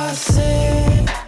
I say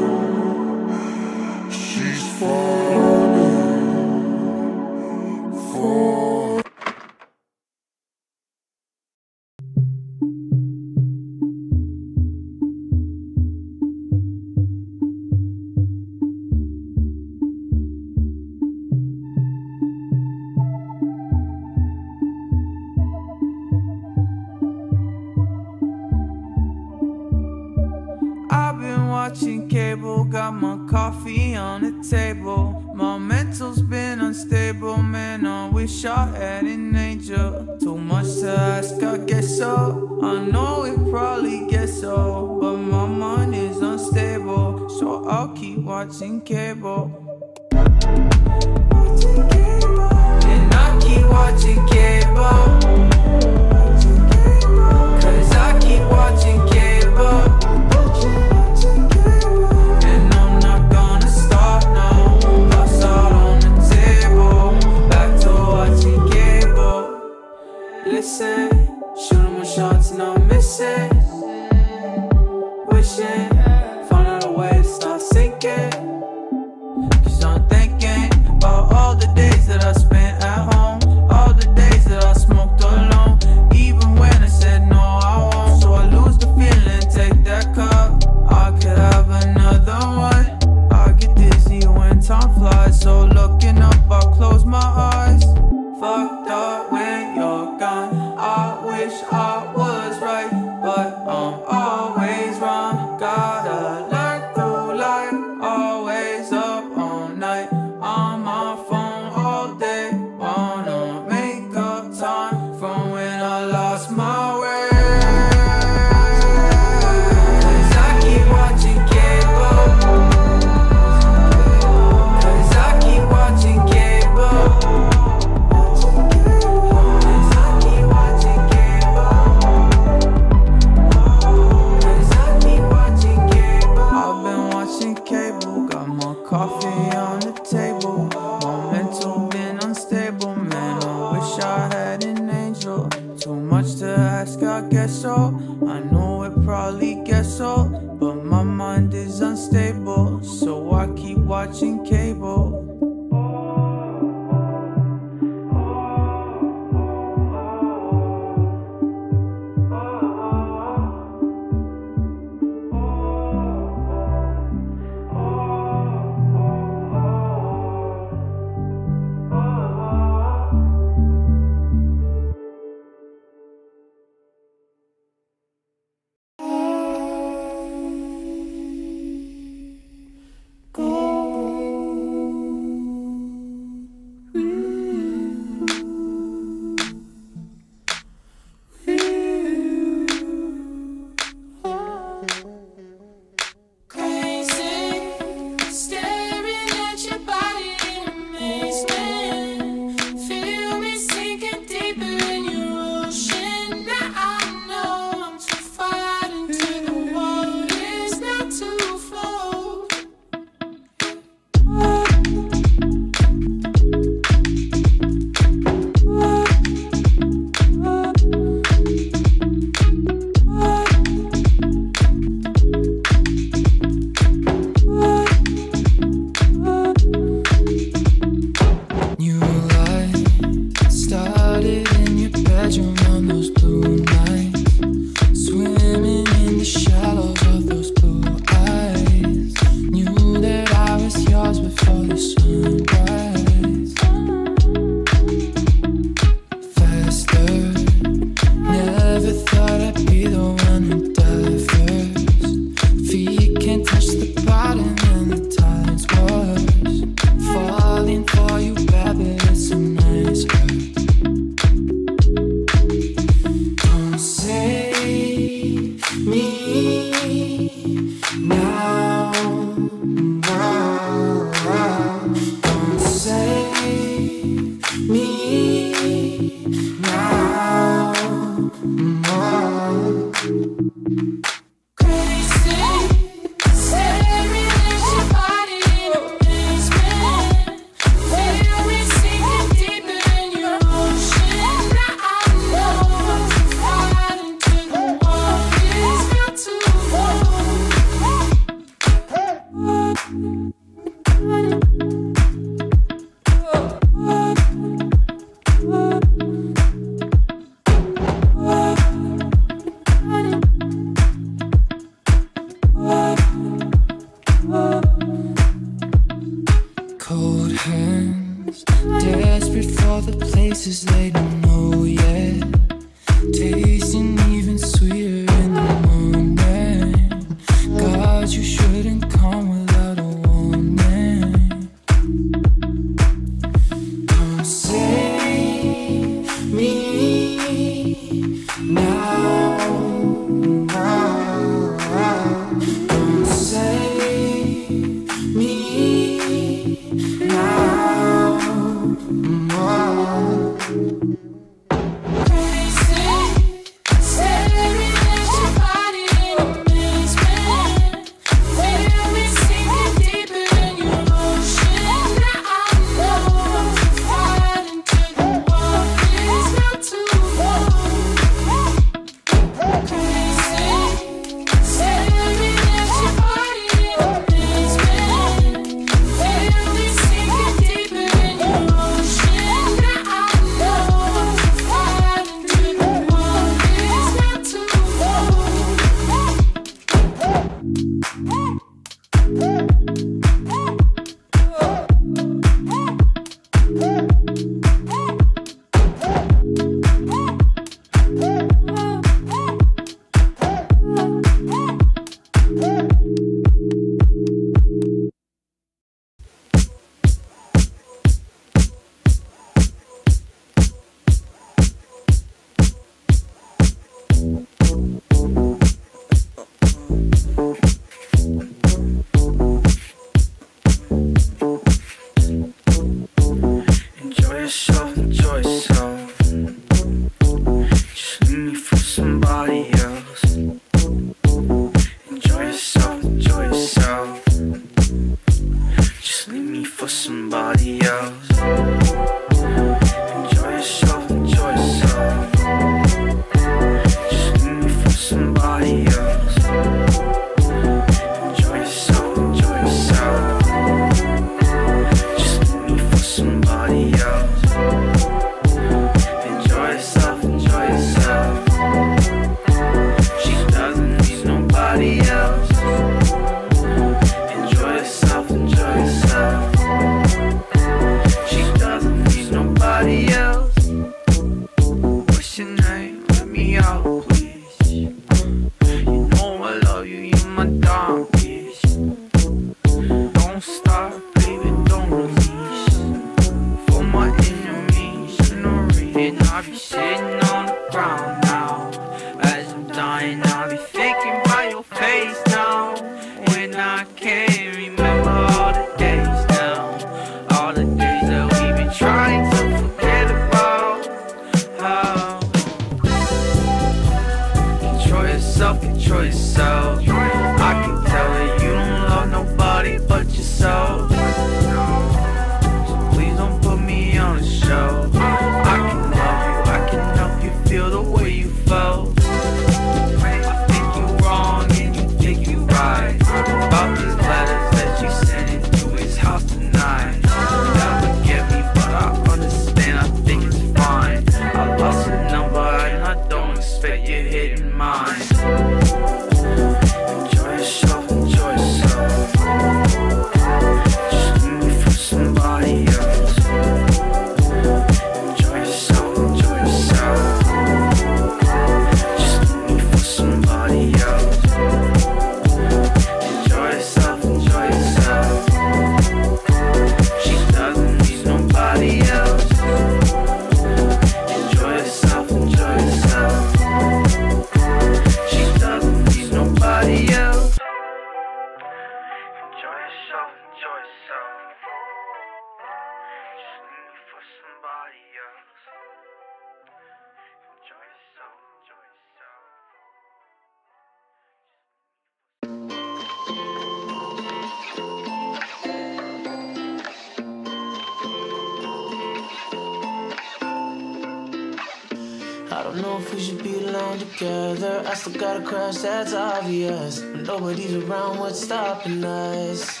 that's obvious. Nobody's around, what's stopping us?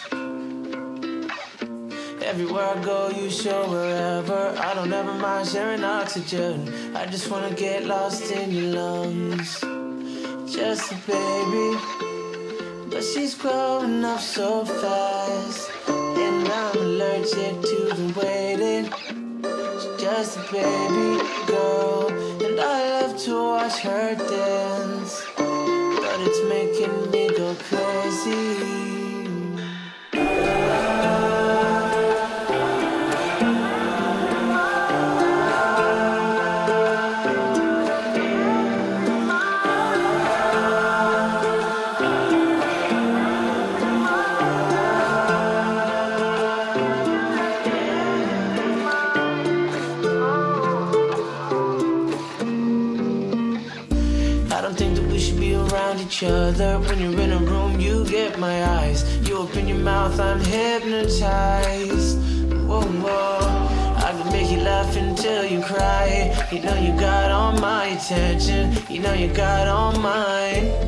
Everywhere I go, you show wherever. I don't ever mind sharing oxygen. I just wanna get lost in your lungs. Just a baby, but she's growing up so fast. And I'm allergic to the waiting. She's just a baby girl, and I love to watch her dance making me go crazy. I'm hypnotized. Whoa, whoa. I can make you laugh until you cry. You know you got all my attention. You know you got all mine.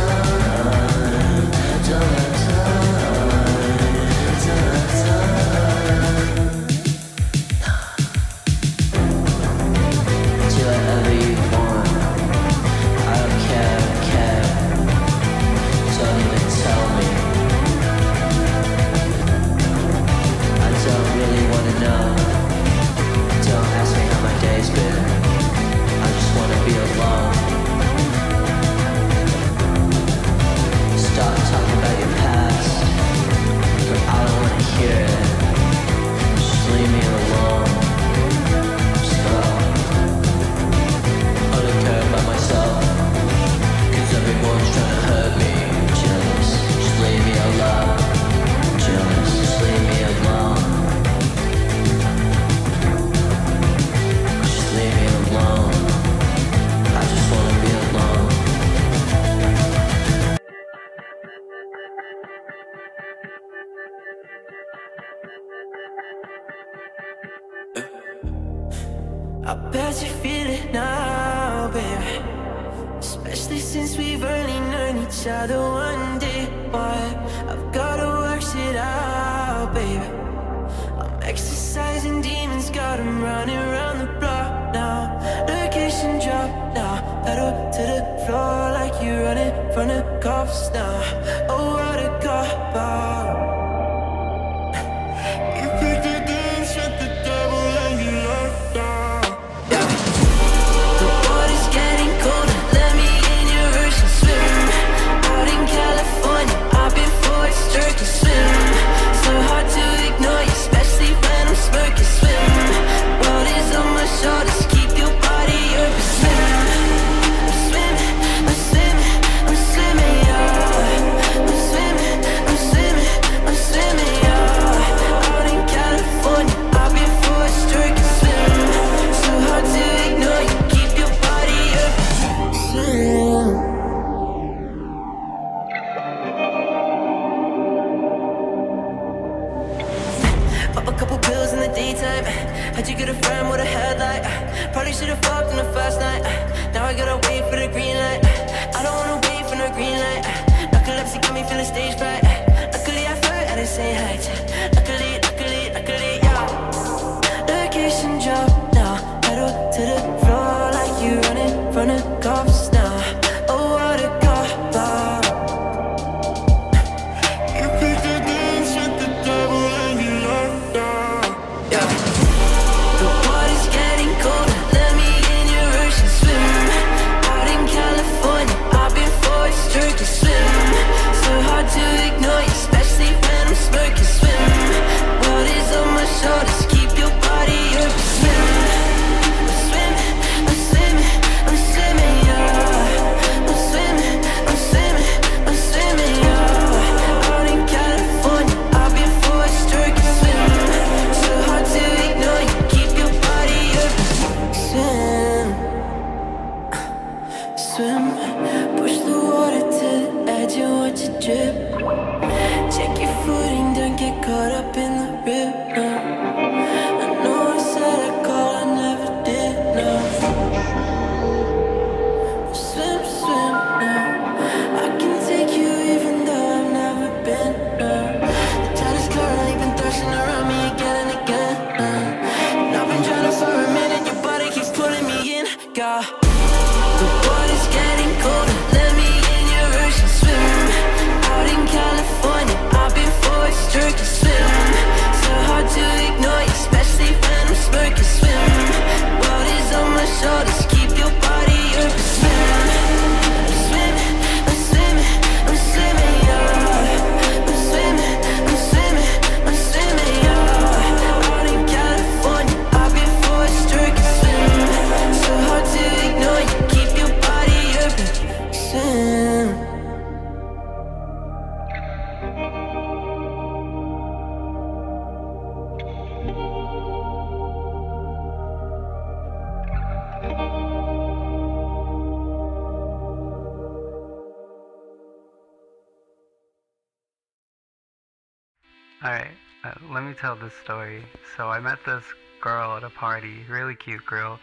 girl. How'd you get a friend with a headlight? Probably should've fucked on the first night. Now I gotta wait for the green light. I don't wanna wait for no green light. Narcolepsy got me feeling stage fright. Luckily I flirt at the same height. me tell this story. So I met this girl at a party, really cute girl.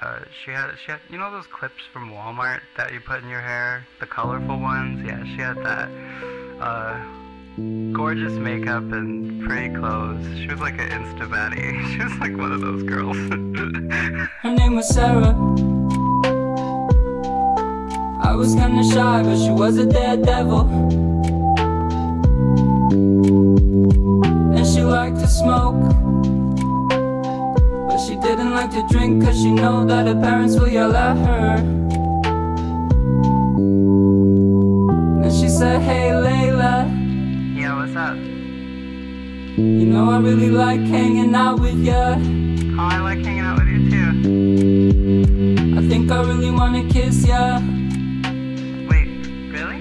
Uh, she had she had you know those clips from Walmart that you put in your hair, the colorful ones. Yeah, she had that. Uh, gorgeous makeup and pretty clothes. She was like an insta baddie. She was like one of those girls. Her name was Sarah. I was kinda shy, but she was a daredevil smoke. But she didn't like to drink Cause she know that her parents will yell at her. Then she said, hey Layla. Yeah, what's up? You know I really like hanging out with ya. Oh, I like hanging out with you too. I think I really wanna kiss ya. Wait, really?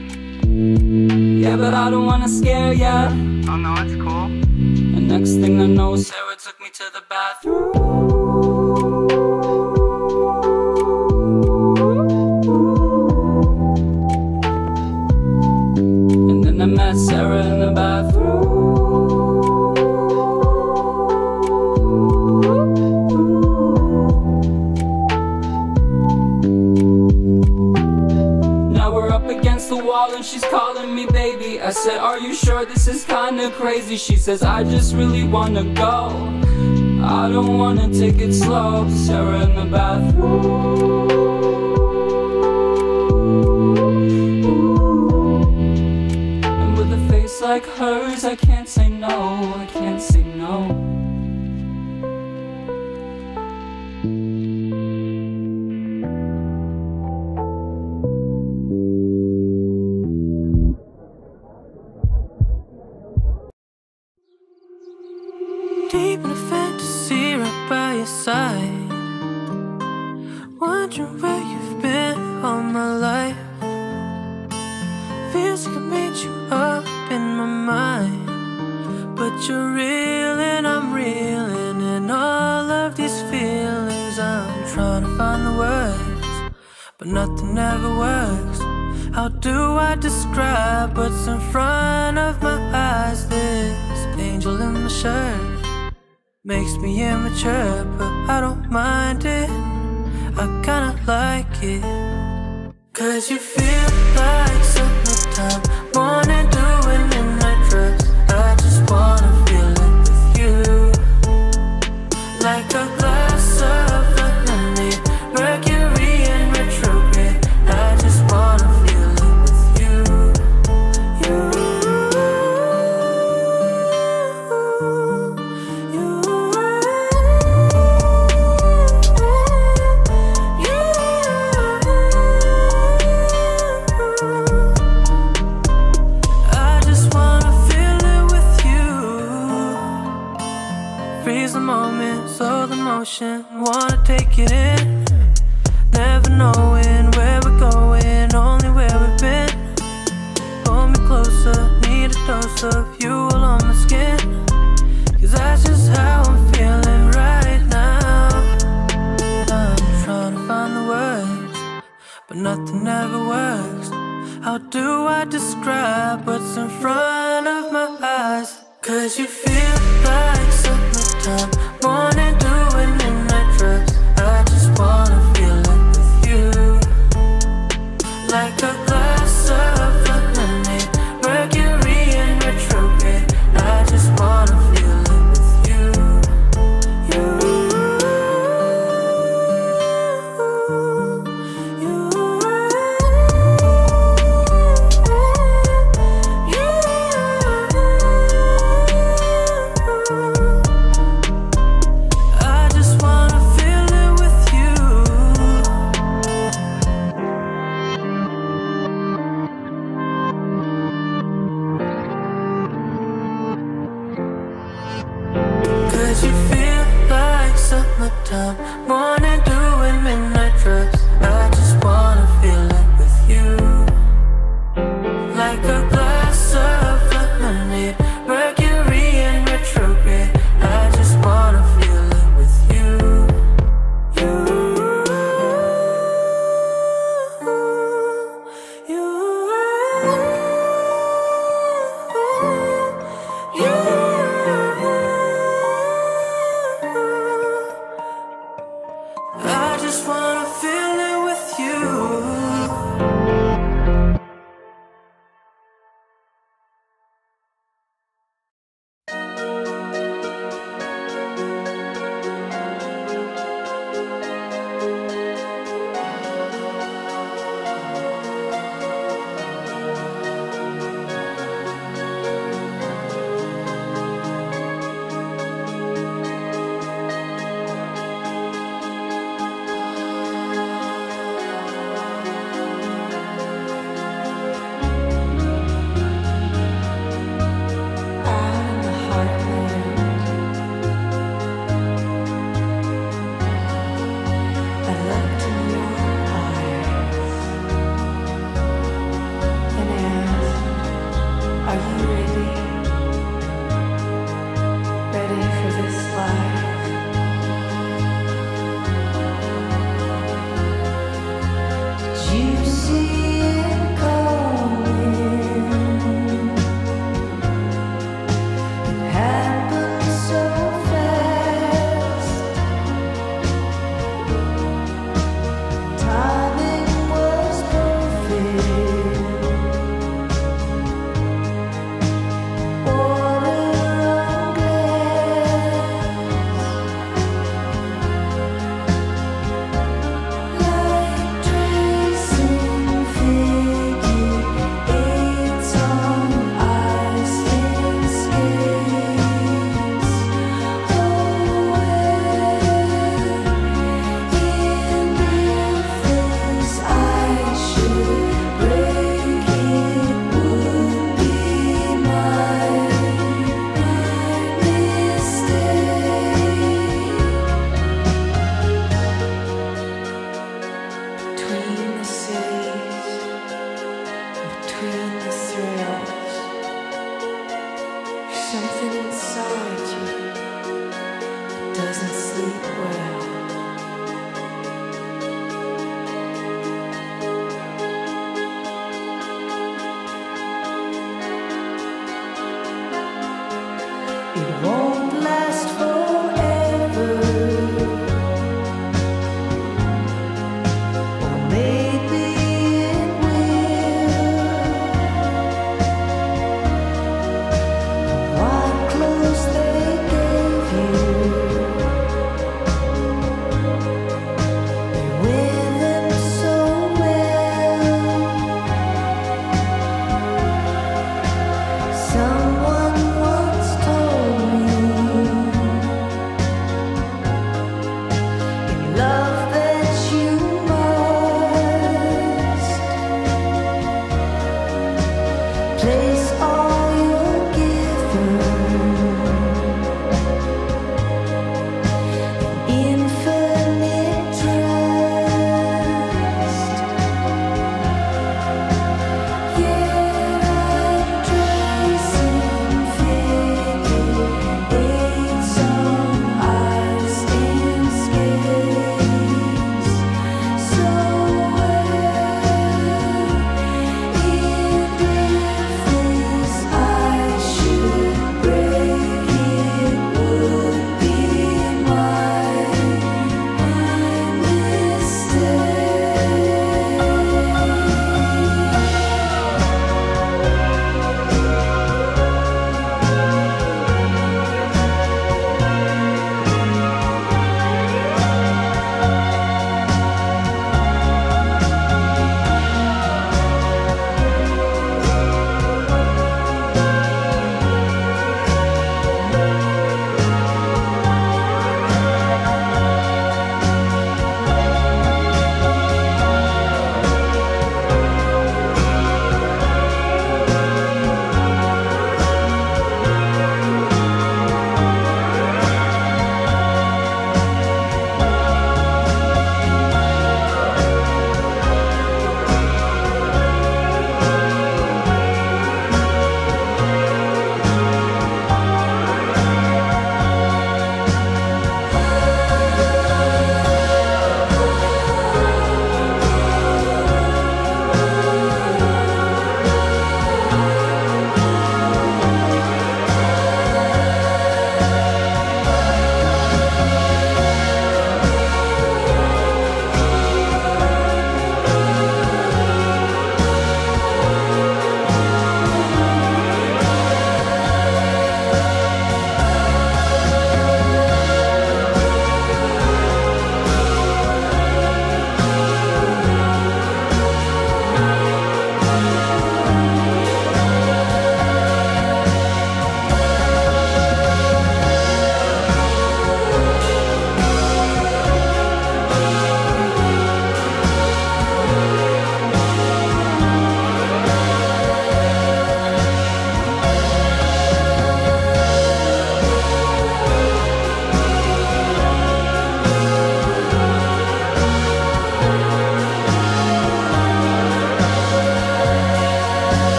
Yeah, but I don't wanna scare ya. Oh no, it's cool. The next thing I know, Sarah took me to the bathroom. And then I met Sarah in the bathroom. I said, are you sure this is kinda crazy? She says, I just really wanna go. I don't wanna take it slow. Sarah in the bathroom. Like hers I can't say no, I can't say no. nothing ever works. How do I describe what's in front of my eyes? This angel in the shirt makes me immature, but I don't mind it. I kinda like it. Cause you feel like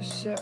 笑。